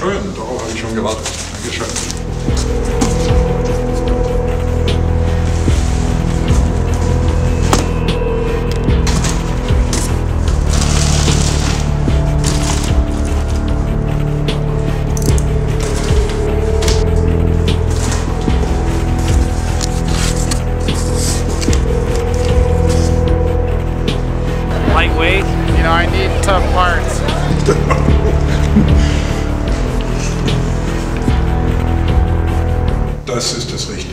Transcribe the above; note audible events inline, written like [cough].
Darauf habe ich schon gewartet. Dankeschön. Lightweight. You know, I need tough parts. [laughs] Das ist das Richtige.